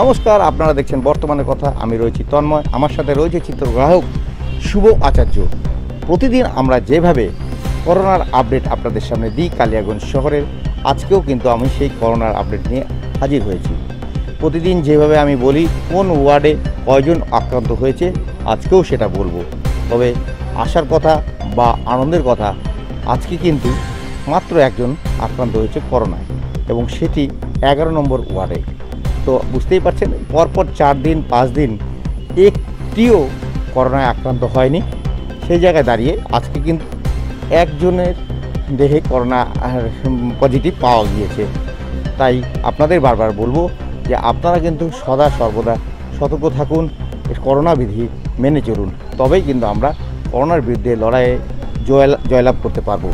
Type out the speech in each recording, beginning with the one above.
নমস্কার, আপনারা দেখছেন বর্তমানে কথা, আমি রয়েছি তন্ময়। আমার সাথে রয়েছে চিত্রগ্রাহক শুভ আচার্য। প্রতিদিন আমরা যেভাবে করোনার আপডেট আপনাদের সামনে দিই কালিয়াগঞ্জ শহরের, আজকেও কিন্তু আমি সেই করোনার আপডেট নিয়ে হাজির হয়েছি। প্রতিদিন যেভাবে আমি বলি কোন ওয়ার্ডে কয়জন আক্রান্ত হয়েছে, আজকেও সেটা বলব। তবে আসার কথা বা আনন্দের কথা, আজকে কিন্তু মাত্র একজন আক্রান্ত হয়েছে করোনায় এবং সেটি এগারো নম্বর ওয়ার্ডে। তো বুঝতেই পারছেন, পরপর চার দিন, পাঁচ দিন একটিও করোনায় আক্রান্ত হয়নি। সেই জায়গায় দাঁড়িয়ে আজকে কিন্তু একজনের দেহে করোনা পজিটিভ পাওয়া গিয়েছে। তাই আপনাদের বারবার বলব যে আপনারা কিন্তু সদা সর্বদা সতর্ক থাকুন করোনা বিধি মেনে চলুন। তবেই কিন্তু আমরা করোনার বিরুদ্ধে লড়াইয়ে জয়, জয়লাভ করতে পারব।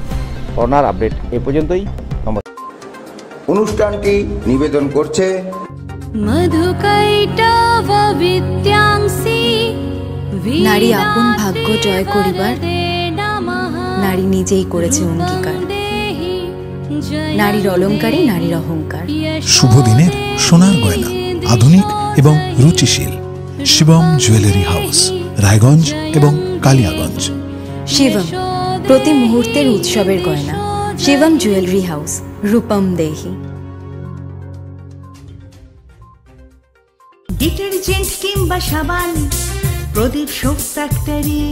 করোনার আপডেট এ পর্যন্তই। নমস্কার। অনুষ্ঠানটি নিবেদন করছে নারী আপন ভাগ্য জয় করিবার নারী নিজেই করেছে অঙ্গীকার। নারীর অলঙ্কারই নারীর অহংকার। শুভ দিনের সোনার গয়না আধুনিক এবং রুচিশীল শিবম জুয়েলারি হাউস রায়গঞ্জ এবং কালিয়াগঞ্জ। শিবম প্রতি মুহূর্তের উৎসবের গয়না। শিবম জুয়েলারি হাউস রূপম দেহি। ডিটারজেন্ট কিংবা সাবান, প্রদীপ সোপ ফ্যাক্টরি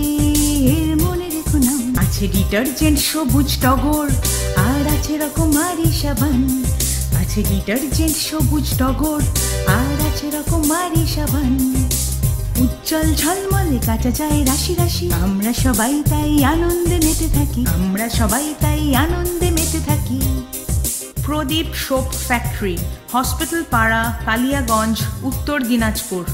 মনে রেখো নাম। আছে ডিটারজেন্ট সবুজ টগর, আর আছে রকমারি সাবান। আছে ডিটারজেন্ট সবুজ টগর, আর আছে রকমারি সাবান। উজ্জ্বল ঝলমলে কাটা যায় রাশি রাশি। আমরা সবাই তাই আনন্দে মেতে থাকি। আমরা সবাই তাই আনন্দে মেতে থাকি। প্রদীপ সোপ ফ্যাক্টরি হসপিটাল পাড়া কালিয়াগঞ্জ উত্তর দিনাজপুর।